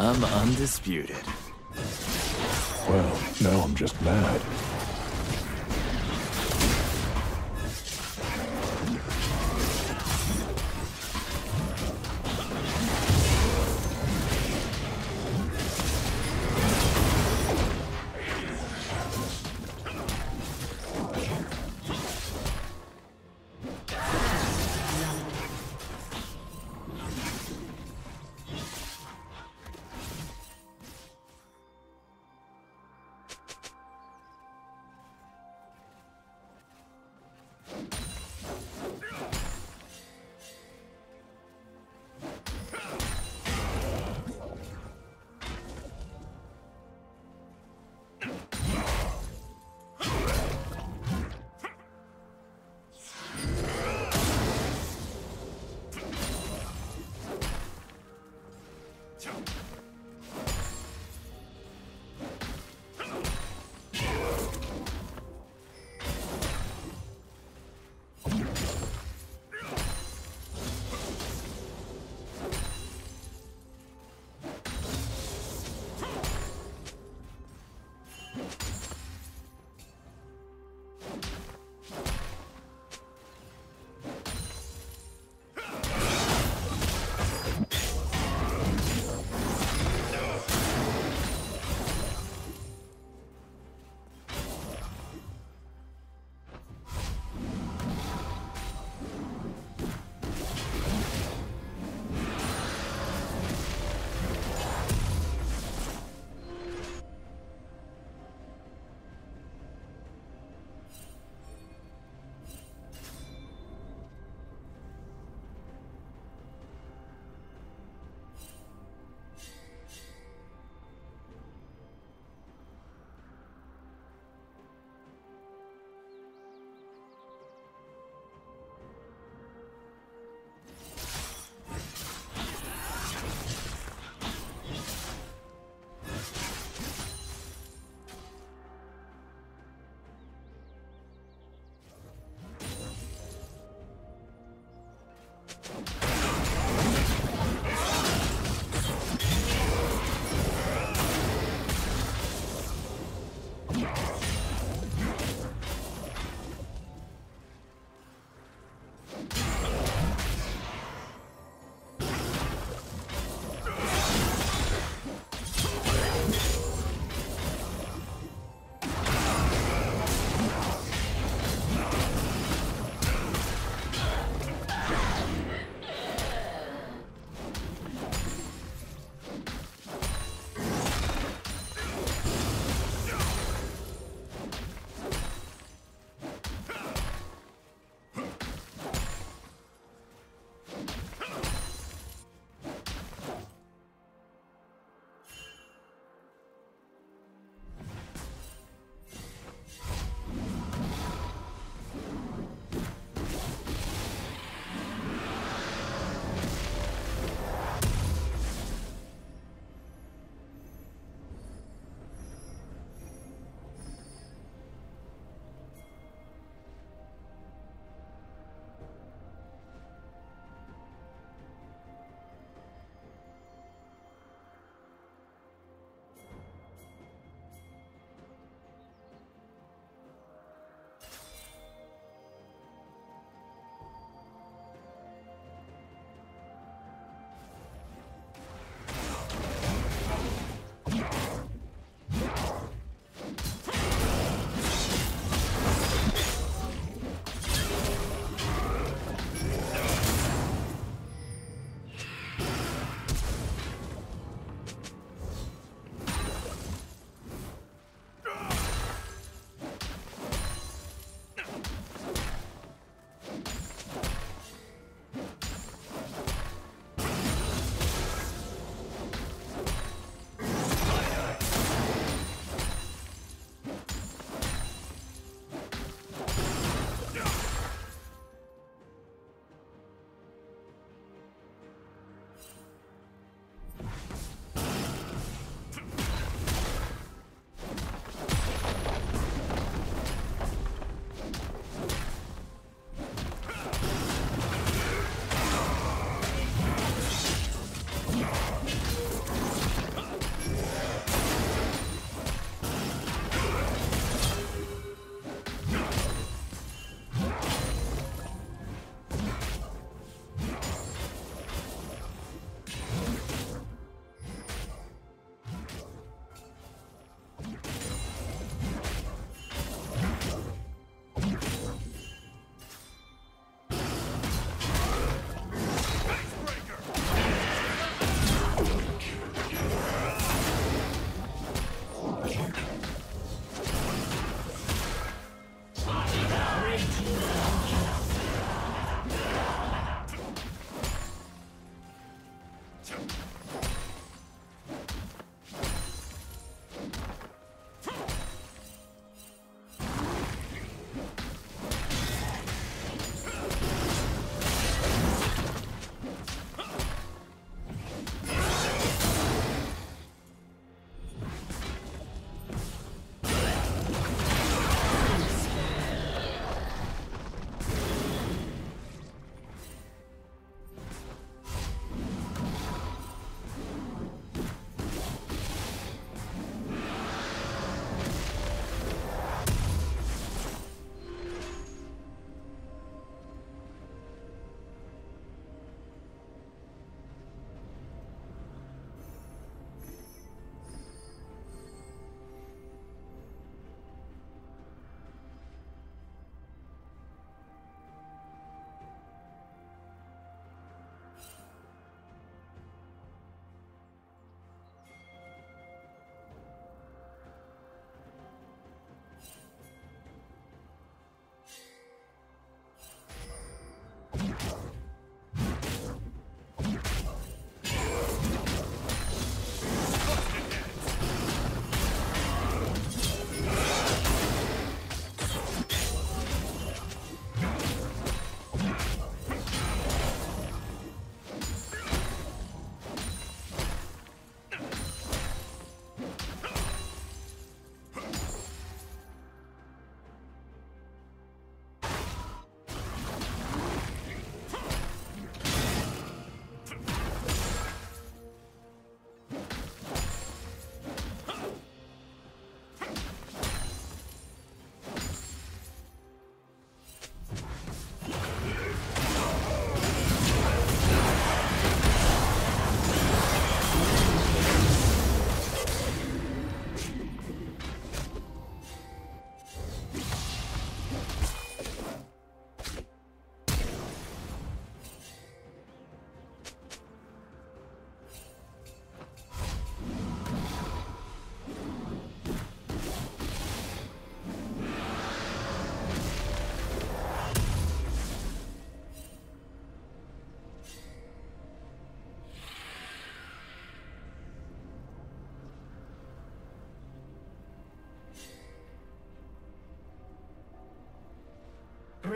I'm undisputed. Well, now I'm just mad.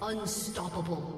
Unstoppable.